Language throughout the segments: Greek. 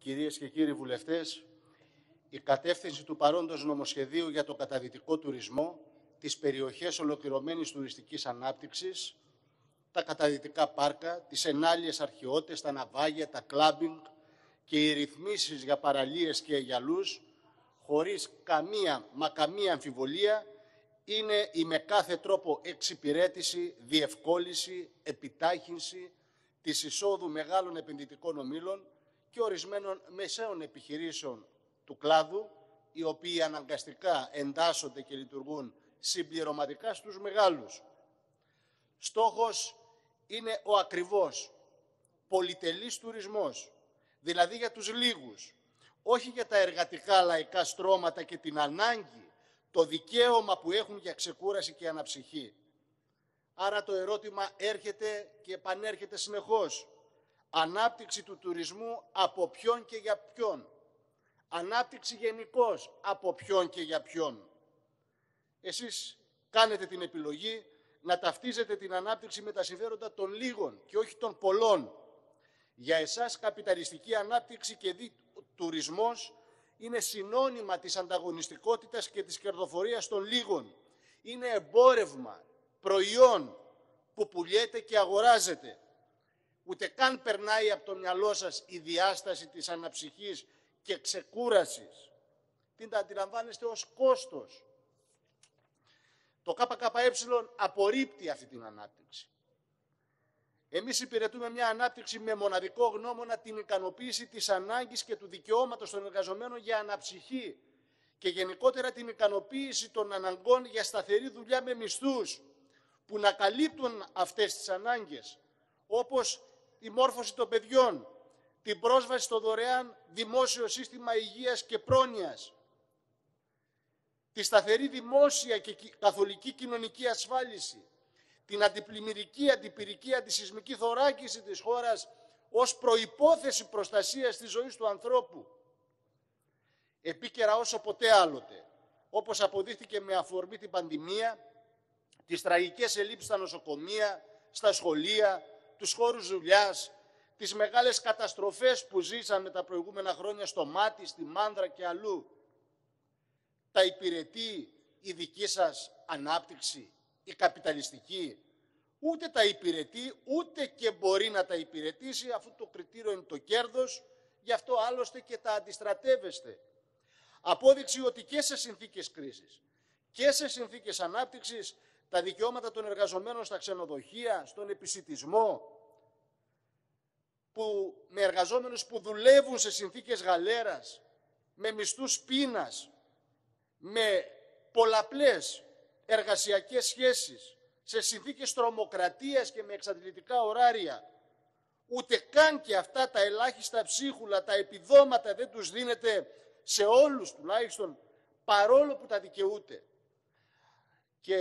κυρίες και κύριοι βουλευτές, η κατεύθυνση του παρόντος νομοσχεδίου για το καταδυτικό τουρισμό, τις περιοχές ολοκληρωμένης τουριστικής ανάπτυξης, τα καταδυτικά πάρκα, τις ενάλειες αρχαιότητες, τα ναυάγια, τα κλάμπινγκ και οι ρυθμίσεις για παραλίες και γυαλούς, χωρίς καμία μα καμία αμφιβολία, είναι η με κάθε τρόπο εξυπηρέτηση, διευκόλυση, επιτάχυνση της εισόδου μεγάλων επενδυτικών ομήλων και ορισμένων μεσαίων επιχειρήσεων του κλάδου, οι οποίοι αναγκαστικά εντάσσονται και λειτουργούν συμπληρωματικά στους μεγάλους. Στόχος είναι ο ακριβώς πολυτελής τουρισμός, δηλαδή για τους λίγους, όχι για τα εργατικά λαϊκά στρώματα και την ανάγκη, το δικαίωμα που έχουν για ξεκούραση και αναψυχή. Άρα το ερώτημα έρχεται και επανέρχεται συνεχώς. Ανάπτυξη του τουρισμού από ποιον και για ποιον. Ανάπτυξη γενικώς από ποιον και για ποιον. Εσείς κάνετε την επιλογή να ταυτίζετε την ανάπτυξη με τα συμφέροντα των λίγων και όχι των πολλών. Για εσάς καπιταλιστική ανάπτυξη και δι τουρισμός είναι συνώνυμα της ανταγωνιστικότητας και της κερδοφορίας των λίγων. Είναι εμπόρευμα, προϊόν που πουλιέται και αγοράζεται. Ούτε καν περνάει από το μυαλό σας η διάσταση της αναψυχής και ξεκούρασης. Την τα αντιλαμβάνεστε ως κόστος. Το ΚΚΕ απορρίπτει αυτή την ανάπτυξη. Εμείς υπηρετούμε μια ανάπτυξη με μοναδικό γνώμονα την ικανοποίηση της ανάγκης και του δικαιώματος των εργαζομένων για αναψυχή και γενικότερα την ικανοποίηση των αναγκών για σταθερή δουλειά με μισθούς που να καλύπτουν αυτές τις ανάγκες, όπως η μόρφωση των παιδιών, την πρόσβαση στο δωρεάν δημόσιο σύστημα υγείας και πρόνοιας, τη σταθερή δημόσια και καθολική κοινωνική ασφάλιση, την αντιπλημμυρική, αντιπυρική, αντισυσμική θωράκιση της χώρας ως προϋπόθεση προστασίας της ζωής του ανθρώπου. Επίκαιρα όσο ποτέ άλλοτε, όπως αποδείχθηκε με αφορμή την πανδημία, τις τραγικές ελλείψεις στα νοσοκομεία, στα σχολεία, τους χώρους δουλειάς, τις μεγάλες καταστροφές που ζήσαμε τα προηγούμενα χρόνια στο Μάτι, στη Μάνδρα και αλλού. Τα υπηρετεί η δική σας ανάπτυξη, η καπιταλιστική, ούτε τα υπηρετεί, ούτε και μπορεί να τα υπηρετήσει, αφού το κριτήριο είναι το κέρδος, γι' αυτό άλλωστε και τα αντιστρατεύεστε. Απόδειξη ότι και σε συνθήκες κρίσης και σε συνθήκες ανάπτυξης τα δικαιώματα των εργαζομένων στα ξενοδοχεία, στον επισητισμό, που, με εργαζόμενους που δουλεύουν σε συνθήκες γαλέρας, με μισθούς πείνας, με πολλαπλές εργασιακές σχέσεις, σε συνθήκες τρομοκρατίας και με εξαντλητικά ωράρια. Ούτε καν και αυτά τα ελάχιστα ψίχουλα, τα επιδόματα δεν τους δίνεται σε όλους τουλάχιστον, παρόλο που τα δικαιούται. Και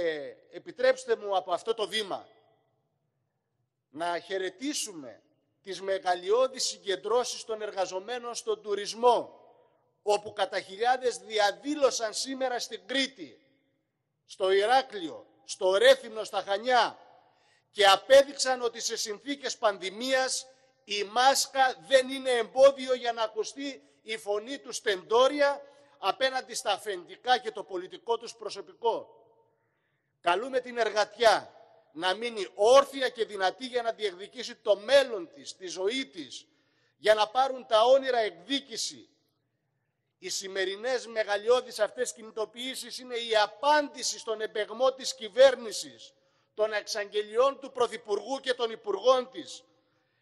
επιτρέψτε μου από αυτό το βήμα να χαιρετήσουμε τις μεγαλειώδεις συγκεντρώσεις των εργαζομένων στον τουρισμό, όπου κατά χιλιάδες διαδήλωσαν σήμερα στην Κρήτη, στο Ηράκλειο, στο Ρέθυμνο, στα Χανιά και απέδειξαν ότι σε συνθήκες πανδημίας η μάσκα δεν είναι εμπόδιο για να ακουστεί η φωνή του στεντόρια απέναντι στα αφεντικά και το πολιτικό τους προσωπικό. Καλούμε την εργατιά να μείνει όρθια και δυνατή για να διεκδικήσει το μέλλον της, τη ζωή της, για να πάρουν τα όνειρα εκδίκηση. Οι σημερινές μεγαλειώδεις αυτές κινητοποιήσεις είναι η απάντηση στον εμπεγμό της κυβέρνησης, των εξαγγελιών του Πρωθυπουργού και των Υπουργών της,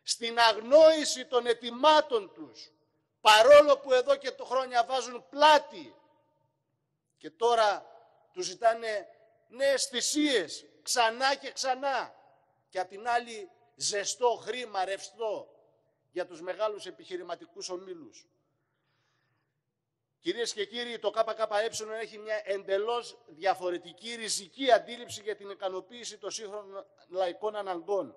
στην αγνόηση των ετοιμάτων τους, παρόλο που εδώ και το χρόνια βάζουν πλάτη και τώρα τους ζητάνε νέες θυσίες, ξανά και ξανά. Και απ' την άλλη ζεστό χρήμα, ρευστό, για τους μεγάλους επιχειρηματικούς ομίλους. Κυρίες και κύριοι, το ΚΚΕ έχει μια εντελώς διαφορετική ριζική αντίληψη για την ικανοποίηση των σύγχρονων λαϊκών αναγκών.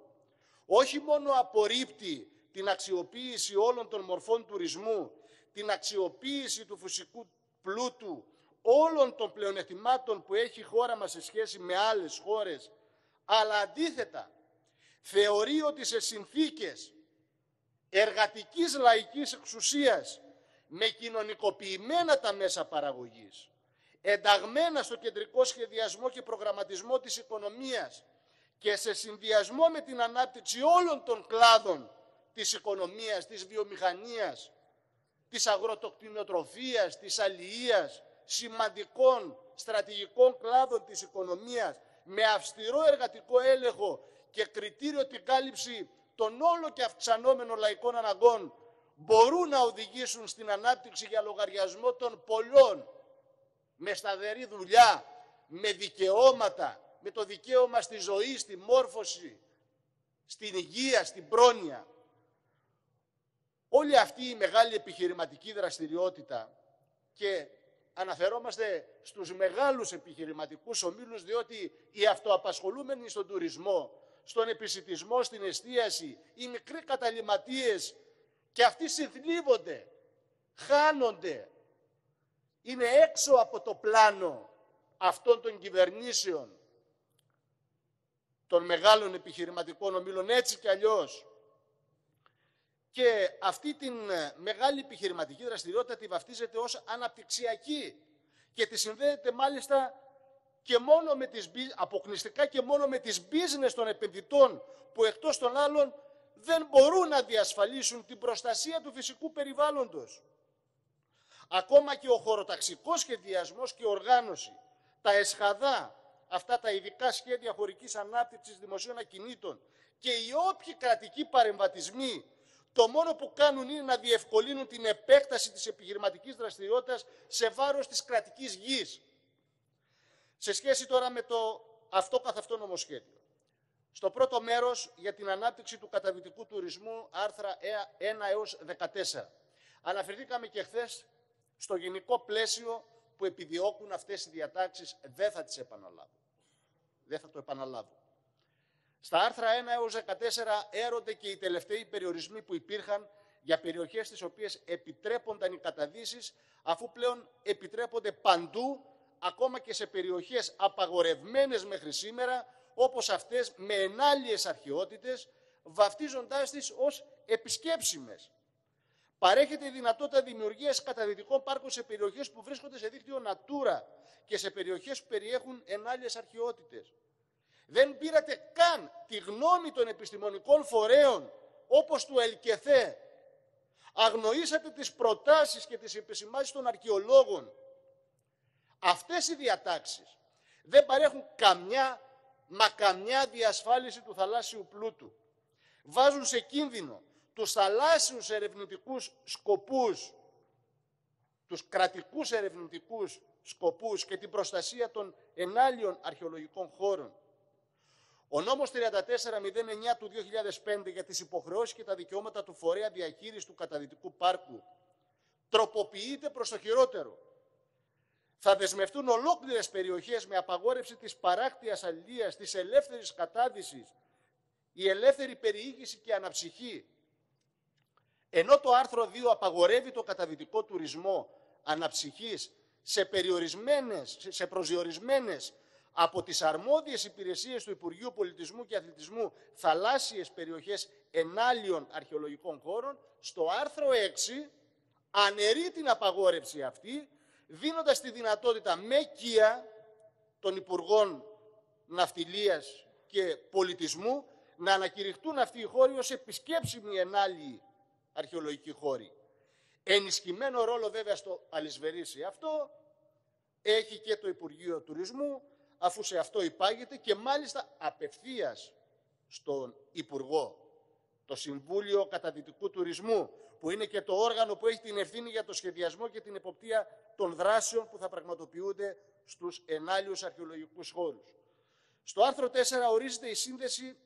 Όχι μόνο απορρίπτει την αξιοποίηση όλων των μορφών τουρισμού, την αξιοποίηση του φυσικού πλούτου, όλων των πλεονεκτημάτων που έχει η χώρα μας σε σχέση με άλλες χώρες, αλλά αντίθετα θεωρεί ότι σε συνθήκες εργατικής λαϊκής εξουσίας με κοινωνικοποιημένα τα μέσα παραγωγής, ενταγμένα στο κεντρικό σχεδιασμό και προγραμματισμό της οικονομίας και σε συνδυασμό με την ανάπτυξη όλων των κλάδων της οικονομίας, της βιομηχανίας, της αγροτοκτηνοτροφίας, της αλληλείας, σημαντικών στρατηγικών κλάδων της οικονομίας, με αυστηρό εργατικό έλεγχο και κριτήριο την κάλυψη των όλο και αυξανόμενων λαϊκών αναγκών, μπορούν να οδηγήσουν στην ανάπτυξη για λογαριασμό των πολλών, με σταθερή δουλειά, με δικαιώματα, με το δικαίωμα στη ζωή, στη μόρφωση, στην υγεία, στην πρόνοια. Όλη αυτή η μεγάλη επιχειρηματική δραστηριότητα και αναφερόμαστε στους μεγάλους επιχειρηματικούς ομίλους διότι οι αυτοαπασχολούμενοι στον τουρισμό, στον επισητισμό, στην εστίαση, οι μικροί καταληματίες και αυτοί συνθλίβονται, χάνονται, είναι έξω από το πλάνο αυτών των κυβερνήσεων των μεγάλων επιχειρηματικών ομίλων έτσι και αλλιώς. Και αυτή την ε, μεγάλη επιχειρηματική δραστηριότητα τη βαφτίζεται ως αναπτυξιακή και τη συνδέεται μάλιστα και μόνο με τις, αποκλειστικά και μόνο με τις business των επενδυτών που εκτός των άλλων δεν μπορούν να διασφαλίσουν την προστασία του φυσικού περιβάλλοντος. Ακόμα και ο χωροταξικός σχεδιασμός και οργάνωση, τα εσχαδά, αυτά τα ειδικά σχέδια χωρικής ανάπτυξης δημοσίων ακινήτων και οι όποιοι κρατικοί παρεμβατισμοί το μόνο που κάνουν είναι να διευκολύνουν την επέκταση της επιχειρηματικής δραστηριότητας σε βάρος της κρατικής γης. Σε σχέση τώρα με το αυτό καθ' αυτό νομοσχέδιο. Στο πρώτο μέρος για την ανάπτυξη του καταβητικού τουρισμού, άρθρα 1 έως 14. Αναφερθήκαμε και χθες στο γενικό πλαίσιο που επιδιώκουν αυτές οι διατάξεις, δεν θα τις επαναλάβω. Δεν θα το επαναλάβω. Στα άρθρα 1 έως 14 έρονται και οι τελευταίοι περιορισμοί που υπήρχαν για περιοχές στις οποίες επιτρέπονταν οι καταδύσεις, αφού πλέον επιτρέπονται παντού, ακόμα και σε περιοχές απαγορευμένες μέχρι σήμερα, όπως αυτές με ενάλιες αρχαιότητες, βαφτίζοντάς τις ως επισκέψιμες. Παρέχεται η δυνατότητα δημιουργίας καταδυτικών πάρκων σε περιοχές που βρίσκονται σε δίκτυο Natura και σε περιοχές που περιέχουν ενάλιες αρχαιότητες. Δεν πήρατε καν τη γνώμη των επιστημονικών φορέων, όπως του ΕΛΚΕΘΕ. Αγνοήσατε τις προτάσεις και τις επισημάσεις των αρχαιολόγων. Αυτές οι διατάξεις δεν παρέχουν καμιά, μα καμιά διασφάλιση του θαλάσσιου πλούτου. Βάζουν σε κίνδυνο τους θαλάσσιους ερευνητικούς σκοπούς, τους κρατικούς ερευνητικούς σκοπούς και την προστασία των ενάλιων αρχαιολογικών χώρων. Ο νόμος 3409 του 2005 για τις υποχρεώσεις και τα δικαιώματα του φορέα διαχείρισης του καταδυτικού πάρκου τροποποιείται προς το χειρότερο. Θα δεσμευτούν ολόκληρες περιοχές με απαγόρευση της παράκτειας αλληλείας, της ελεύθερης κατάδυσης, η ελεύθερη περιήγηση και αναψυχή. Ενώ το άρθρο 2 απαγορεύει το καταδυτικό τουρισμό αναψυχής σε, περιορισμένες, σε προσδιορισμένες από τις αρμόδιες υπηρεσίες του Υπουργείου Πολιτισμού και Αθλητισμού θαλάσσιες περιοχές ενάλιων αρχαιολογικών χώρων, στο άρθρο 6 αναιρεί την απαγόρευση αυτή, δίνοντας τη δυνατότητα με κία των Υπουργών Ναυτιλίας και Πολιτισμού να ανακηρυχτούν αυτοί οι χώροι ως επισκέψιμοι ενάλλοι αρχαιολογικοί χώροι. Ενισχυμένο ρόλο βέβαια στο αλυσβερίσι αυτό έχει και το Υπουργείο Τουρισμού αφού σε αυτό υπάγεται και μάλιστα απευθείας στον Υπουργό, το Συμβούλιο Καταδυτικού Τουρισμού, που είναι και το όργανο που έχει την ευθύνη για το σχεδιασμό και την εποπτεία των δράσεων που θα πραγματοποιούνται στους ενάλιους αρχαιολογικούς χώρους. Στο άρθρο 4 ορίζεται η σύνδεση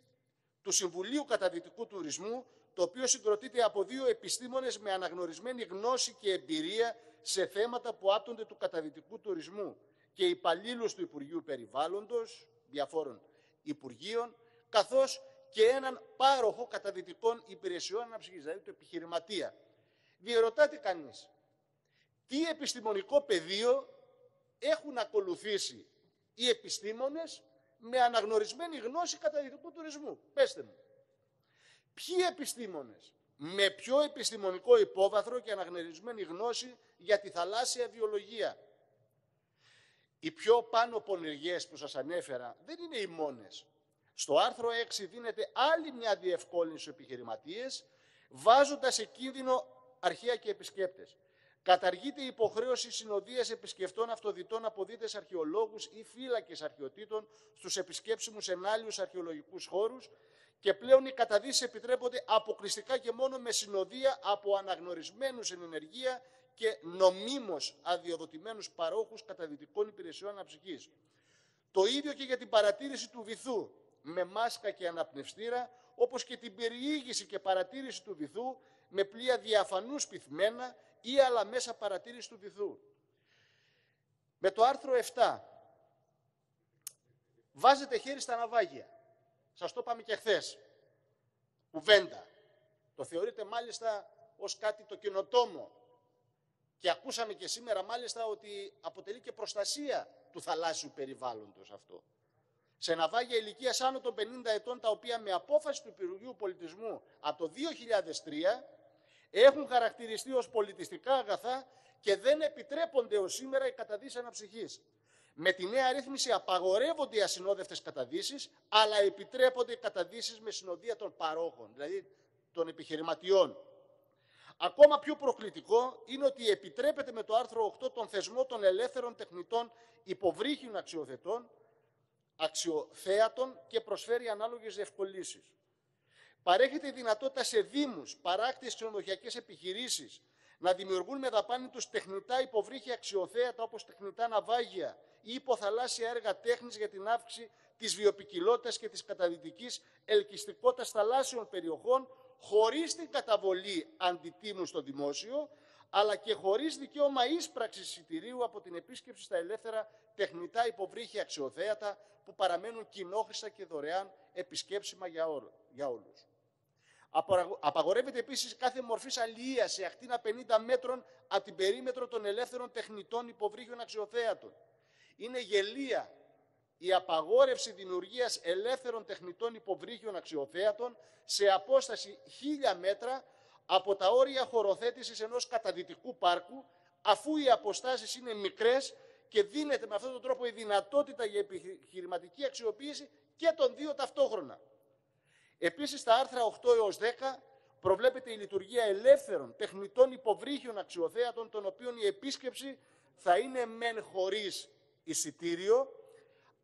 του Συμβουλίου Καταδυτικού Τουρισμού, το οποίο συγκροτείται από δύο επιστήμονες με αναγνωρισμένη γνώση και εμπειρία σε θέματα που άπτονται του καταδυτικού τουρισμού, και υπαλλήλους του Υπουργείου Περιβάλλοντος, διαφόρων Υπουργείων, καθώς και έναν πάροχο καταδυτικών υπηρεσιών αναψυχής, δηλαδή το επιχειρηματία. Διερωτάται κανείς, τι επιστημονικό πεδίο έχουν ακολουθήσει οι επιστήμονες με αναγνωρισμένη γνώση καταδυτικού τουρισμού; Πέστε μου. Ποιοι επιστήμονες με πιο επιστημονικό υπόβαθρο και αναγνωρισμένη γνώση για τη θαλάσσια βιολογία. Οι πιο πάνω πονηριές που σας ανέφερα δεν είναι οι μόνες. Στο άρθρο 6 δίνεται άλλη μια διευκόλυνση στους επιχειρηματίες, βάζοντας σε κίνδυνο αρχαία και επισκέπτες. Καταργείται η υποχρέωση συνοδείας επισκεφτών αυτοδιτών από δίτες αρχαιολόγους ή φύλακες αρχαιοτήτων στους επισκέψιμους ενάλιους αρχαιολογικούς χώρους και πλέον οι καταδύσεις επιτρέπονται αποκλειστικά και μόνο με συνοδεία από αναγνωρισμένους εν ενεργεία και νομίμως αδειοδοτημένους παρόχους καταδυτικών υπηρεσιών αναψυχής. Το ίδιο και για την παρατήρηση του βυθού με μάσκα και αναπνευστήρα, όπως και την περιήγηση και παρατήρηση του βυθού με πλοία διαφανούς πυθμένα ή άλλα μέσα παρατήρησης του βυθού. Με το άρθρο 7 βάζετε χέρι στα ναυάγια. Σας το είπαμε και χθες. Κουβέντα. Το θεωρείτε μάλιστα ως κάτι το καινοτόμο. Και ακούσαμε και σήμερα μάλιστα ότι αποτελεί και προστασία του θαλάσσιου περιβάλλοντος αυτό. Σε ναυάγια ηλικία άνω των 50 ετών, τα οποία με απόφαση του Υπουργείου Πολιτισμού από το 2003 έχουν χαρακτηριστεί ως πολιτιστικά αγαθά και δεν επιτρέπονται ως σήμερα οι καταδύσεις αναψυχής. Με τη νέα ρύθμιση απαγορεύονται οι ασυνόδευτες καταδύσεις, αλλά επιτρέπονται οι καταδύσεις με συνοδεία των παρόχων, δηλαδή των επιχειρηματιών. Ακόμα πιο προκλητικό είναι ότι επιτρέπεται με το άρθρο 8 τον θεσμό των ελεύθερων τεχνητών υποβρύχιων αξιοθετών, αξιοθέατων και προσφέρει ανάλογες διευκολύσεις. Παρέχεται η δυνατότητα σε δήμους, παράκτες ξενοδοχειακές επιχειρήσεις να δημιουργούν με δαπάνη τους τεχνητά υποβρύχια αξιοθέατα όπως τεχνητά ναυάγια ή υποθαλάσσια έργα τέχνης για την αύξηση της βιοπικιλότητας και της καταδυτικής ελκυστικότητας θαλάσσιων περιοχών χωρίς την καταβολή αντιτίμου στο δημόσιο, αλλά και χωρίς δικαίωμα ίσπραξης εισιτηρίου από την επίσκεψη στα ελεύθερα τεχνητά υποβρύχια αξιοθέατα που παραμένουν κοινόχρηστα και δωρεάν επισκέψιμα για όλους. Απαγορεύεται επίσης κάθε μορφή αλληλεία σε ακτίνα 50 μέτρων από την περίμετρο των ελεύθερων τεχνητών υποβρύχιων αξιοθέατων. Είναι γελία η απαγόρευση δημιουργίας ελεύθερων τεχνητών υποβρύχιων αξιοθέατων σε απόσταση χίλια μέτρα από τα όρια χωροθέτησης ενός καταδυτικού πάρκου, αφού οι αποστάσεις είναι μικρές και δίνεται με αυτόν τον τρόπο η δυνατότητα για επιχειρηματική αξιοποίηση και των δύο ταυτόχρονα. Επίσης, στα άρθρα 8 έως 10 προβλέπεται η λειτουργία ελεύθερων τεχνητών υποβρύχιων αξιοθέατων, των οποίων η επίσκεψη θα είναι μεν χωρίς εισιτήριο,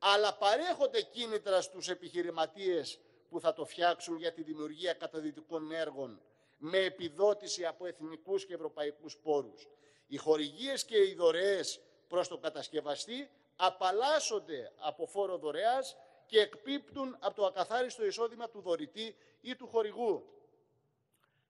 αλλά παρέχονται κίνητρα στους επιχειρηματίες που θα το φτιάξουν για τη δημιουργία καταδυτικών έργων με επιδότηση από εθνικούς και ευρωπαϊκούς πόρους. Οι χορηγίες και οι δωρεές προς τον κατασκευαστή απαλλάσσονται από φόρο δωρεάς και εκπίπτουν από το ακαθάριστο εισόδημα του δωρητή ή του χορηγού.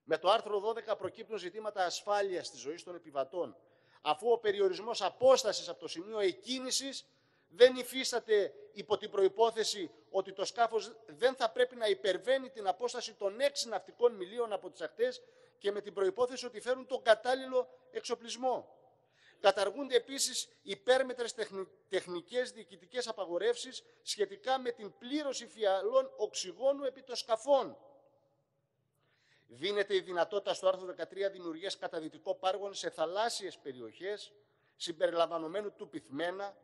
Με το άρθρο 12 προκύπτουν ζητήματα ασφάλειας της ζωής των επιβατών, αφού ο περιορισμός απόστασης από το σημείο εκκίνησης δεν υφίσταται υπό την προϋπόθεση ότι το σκάφος δεν θα πρέπει να υπερβαίνει την απόσταση των 6 ναυτικών μιλίων από τις ακτές και με την προϋπόθεση ότι φέρουν τον κατάλληλο εξοπλισμό. Καταργούνται επίσης υπέρμετρες τεχνικές διοικητικές απαγορεύσεις σχετικά με την πλήρωση φιαλών οξυγόνου επί των σκαφών. Δίνεται η δυνατότητα στο άρθρο 13 δημιουργίας καταδυτικών πάργων σε θαλάσσιες περιοχές, συμπεριλαμβανομένου του πυθμένα,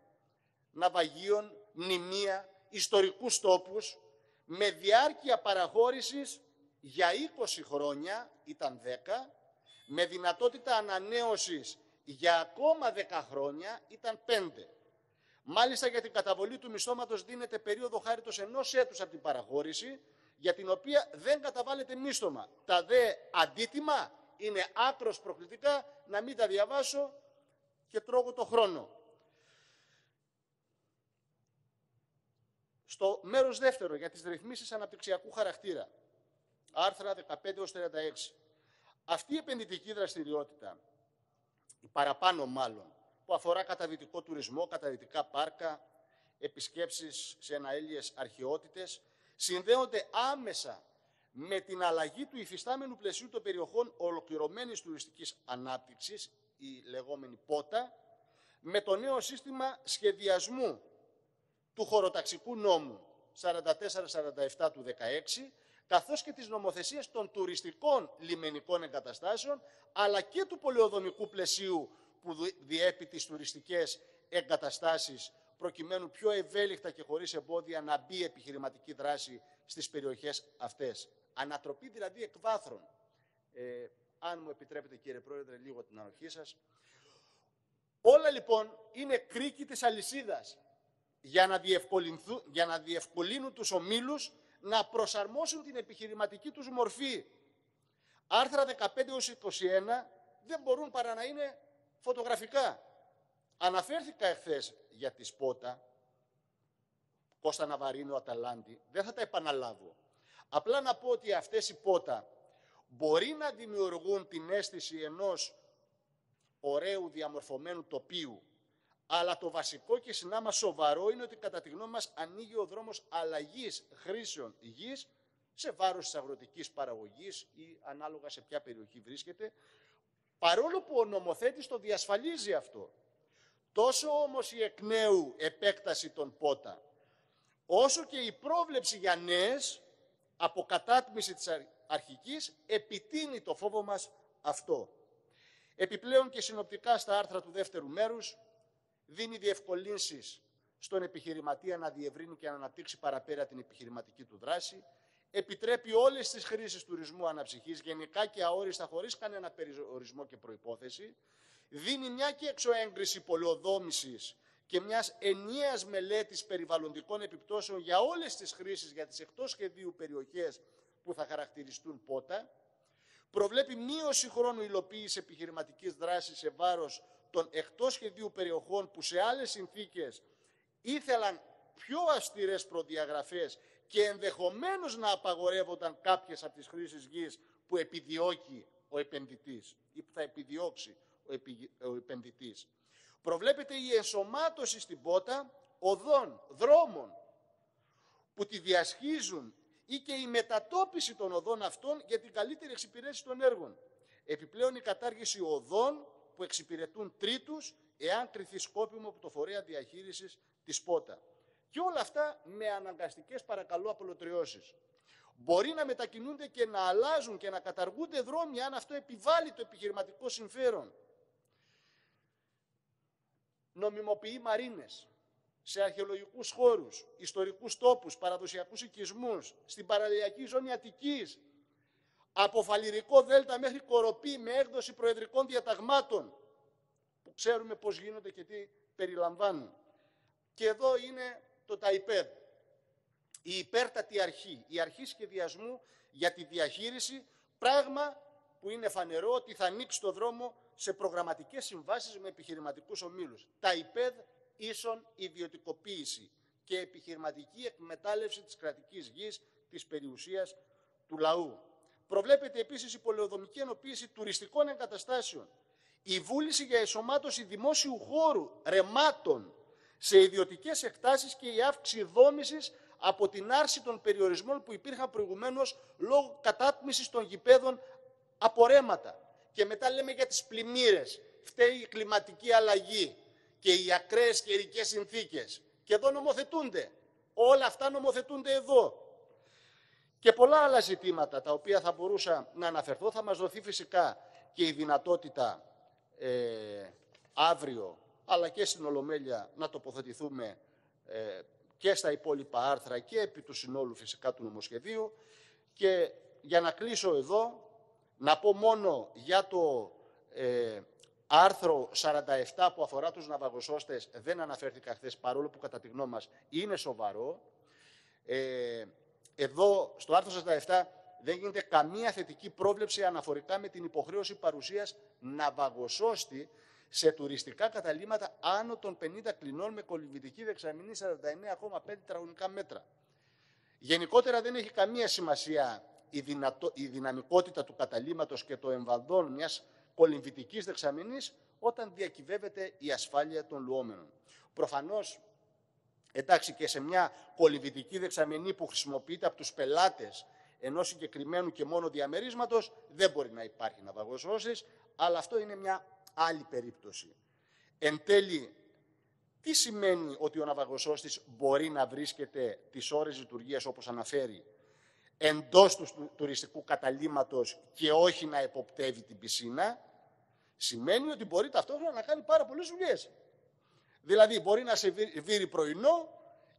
ναυαγίων, μνημεία, ιστορικούς τόπους, με διάρκεια παραχώρησης για 20 χρόνια, ήταν 10, με δυνατότητα ανανέωσης για ακόμα 10 χρόνια ήταν 5. Μάλιστα για την καταβολή του μισθώματος δίνεται περίοδο χάριτος ενός έτους από την παραχώρηση, για την οποία δεν καταβάλλεται μίσθωμα. Τα δε αντίτιμα είναι άκρος προκλητικά, να μην τα διαβάσω και τρώγω το χρόνο. Στο μέρος δεύτερο για τις ρυθμίσεις αναπτυξιακού χαρακτήρα, άρθρα 15-36. Αυτή η επενδυτική δραστηριότητα η παραπάνω μάλλον, που αφορά καταδυτικό τουρισμό, καταδυτικά πάρκα, επισκέψεις σε εναέλειες αρχαιότητες, συνδέονται άμεσα με την αλλαγή του υφιστάμενου πλαισίου των περιοχών ολοκληρωμένης τουριστικής ανάπτυξης, η λεγόμενη πότα, με το νέο σύστημα σχεδιασμού του χωροταξικού νόμου 44-47 του 16, καθώς και της νομοθεσίας των τουριστικών λιμενικών εγκαταστάσεων, αλλά και του πολεοδομικού πλαισίου που διέπει τις τουριστικές εγκαταστάσεις, προκειμένου πιο ευέλικτα και χωρίς εμπόδια να μπει επιχειρηματική δράση στις περιοχές αυτές. Ανατροπή δηλαδή εκβάθρων. Ε, αν μου επιτρέπετε κύριε Πρόεδρε λίγο την ανοχή σας. Όλα λοιπόν είναι κρίκη της αλυσίδας για να, για να διευκολύνουν τους ομίλους να προσαρμόσουν την επιχειρηματική τους μορφή. Άρθρα 15 21 δεν μπορούν παρά να είναι φωτογραφικά. Αναφέρθηκα εχθές για τη Σπότα, Κώστα Ναβαρίνο, Αταλάντη, δεν θα τα επαναλάβω. Απλά να πω ότι αυτές οι πότα μπορεί να δημιουργούν την αίσθηση ενός ωραίου διαμορφωμένου τοπίου, αλλά το βασικό και συνάμα σοβαρό είναι ότι κατά τη γνώμη μας ανοίγει ο δρόμος αλλαγής χρήσεων γης σε βάρος της αγροτικής παραγωγής ή ανάλογα σε ποια περιοχή βρίσκεται, παρόλο που ο νομοθέτης το διασφαλίζει αυτό. Τόσο όμως η εκ νέου επέκταση των πότα, όσο και η πρόβλεψη για νέες αποκατάτμιση της αρχικής επιτείνει το φόβο μας αυτό. Επιπλέον και συνοπτικά στα άρθρα του δεύτερου μέρους δίνει διευκολύνσεις στον επιχειρηματία να διευρύνει και να αναπτύξει παραπέρα την επιχειρηματική του δράση, επιτρέπει όλες τις χρήσεις τουρισμού αναψυχής, γενικά και αόριστα χωρίς κανένα περιορισμό και προϋπόθεση, δίνει μια και εξωέγκριση πολεοδόμησης και μιας ενιαίας μελέτης περιβαλλοντικών επιπτώσεων για όλες τις χρήσεις για τις εκτός σχεδίου περιοχές που θα χαρακτηριστούν πότα, προβλέπει μείωση χρόνου υλοποίησης επιχειρηματικής δράσης σε βάρος των εκτός σχεδίου περιοχών που σε άλλες συνθήκες ήθελαν πιο αυστηρές προδιαγραφές και ενδεχομένως να απαγορεύονταν κάποιες από τις χρήσεις γης που επιδιώκει ο επενδυτής ή που θα επιδιώξει ο επενδυτής. Προβλέπεται η ενσωμάτωση στην πότα οδών, δρόμων που τη διασχίζουν ή και η μετατόπιση των οδών αυτών για την καλύτερη εξυπηρέτηση των έργων. Επιπλέον η κατάργηση οδών που εξυπηρετούν τρίτους εάν κρυθεί σκόπιμο από το φορέα διαχείρισης της ΠΟΤΑ. Και όλα αυτά με αναγκαστικές παρακαλώ απολωτριώσεις. Μπορεί να μετακινούνται και να αλλάζουν και να καταργούνται δρόμοι αν αυτό επιβάλλει το επιχειρηματικό συμφέρον. Νομιμοποιεί μαρίνες, σε αρχαιολογικούς χώρους, ιστορικούς τόπους, παραδοσιακούς οικισμούς, στην παραλιακή ζώνη Αττικής, από Φαλυρικό Δέλτα μέχρι Κοροπή με έκδοση προεδρικών διαταγμάτων, που ξέρουμε πώς γίνονται και τι περιλαμβάνουν. Και εδώ είναι το ΤΑΙΠΕΔ, η υπέρτατη αρχή, η αρχή σχεδιασμού για τη διαχείριση, πράγμα που είναι φανερό ότι θα ανοίξει το δρόμο σε προγραμματικές συμβάσεις με επιχειρηματικούς ομίλους. Τα ΙΠΕΔ ίσον ιδιωτικοποίηση και επιχειρηματική εκμετάλλευση της κρατικής γης, της περιουσίας του λαού. Προβλέπεται επίσης η πολεοδομική ενοποίηση τουριστικών εγκαταστάσεων, η βούληση για εσωμάτωση δημόσιου χώρου, ρεμάτων, σε ιδιωτικές εκτάσεις και η αύξηση δόμησης από την άρση των περιορισμών που υπήρχαν προηγουμένως λόγω κατάτμισης των γηπέδων από ρέματα. Και μετά λέμε για τις πλημμύρες. Φταίει η κλιματική αλλαγή και οι ακραίες καιρικές συνθήκες. Και εδώ νομοθετούνται. Όλα αυτά νομοθετούνται εδώ. Και πολλά άλλα ζητήματα τα οποία θα μπορούσα να αναφερθώ. Θα μας δοθεί φυσικά και η δυνατότητα ε, αύριο αλλά και στην Ολομέλεια να τοποθετηθούμε ε, και στα υπόλοιπα άρθρα και επί του συνόλου φυσικά του νομοσχεδίου. Και για να κλείσω εδώ, να πω μόνο για το ε, άρθρο 47 που αφορά τους ναυαγοσώστες δεν αναφέρθηκα χθες παρόλο που κατά τη γνώμη μας είναι σοβαρό. Ε, εδώ στο άρθρο 47 δεν γίνεται καμία θετική πρόβλεψη αναφορικά με την υποχρέωση παρουσίας ναυαγοσώστη σε τουριστικά καταλήμματα άνω των 50 κλινών με κολυμβητική δεξαμενή 49,5 τετραγωνικά μέτρα. Γενικότερα δεν έχει καμία σημασία η, δυνατό, η δυναμικότητα του καταλήμματος και το εμβαδόν μιας κολυμβητικής δεξαμενής όταν διακυβεύεται η ασφάλεια των λουόμενων. Προφανώς, εντάξει και σε μια κολυμβητική δεξαμενή που χρησιμοποιείται από τους πελάτες ενός συγκεκριμένου και μόνο διαμερίσματος, δεν μπορεί να υπάρχει ναυαγοσώσεις, αλλά αυτό είναι μια άλλη περίπτωση. Εν τέλει, τι σημαίνει ότι ο ναυαγοσώστης μπορεί να βρίσκεται τις ώρες λειτουργίας όπως αναφέρει. εντός του τουριστικού καταλήμματος και όχι να εποπτεύει την πισίνα, σημαίνει ότι μπορεί ταυτόχρονα να κάνει πάρα πολλές δουλειές. Δηλαδή μπορεί να σε βύρει πρωινό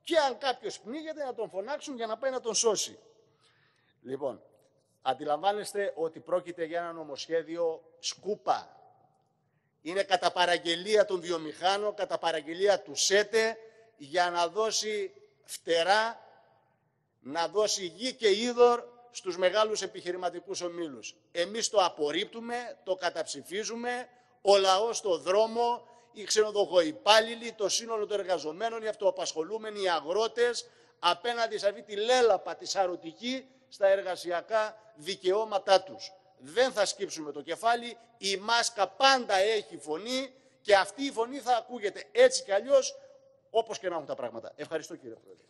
και αν κάποιος πνίγεται να τον φωνάξουν για να πάει να τον σώσει. Λοιπόν, αντιλαμβάνεστε ότι πρόκειται για ένα νομοσχέδιο σκούπα. Είναι κατά παραγγελία των βιομηχάνων, κατά παραγγελία του ΣΕΤΕ για να δώσει φτερά, να δώσει γη και είδωρ στους μεγάλους επιχειρηματικούς ομίλους. Εμείς το απορρίπτουμε, το καταψηφίζουμε, ο λαός στο δρόμο, οι ξενοδοχοϊπάλληλοι, το σύνολο των εργαζομένων, οι αυτοαπασχολούμενοι, οι αγρότες, απέναντι σε αυτή τη λέλαπα της σαρωτική στα εργασιακά δικαιώματά τους. Δεν θα σκύψουμε το κεφάλι, η μάσκα πάντα έχει φωνή και αυτή η φωνή θα ακούγεται έτσι κι αλλιώς όπως και να έχουν τα πράγματα. Ευχαριστώ κύριε Πρόεδρε.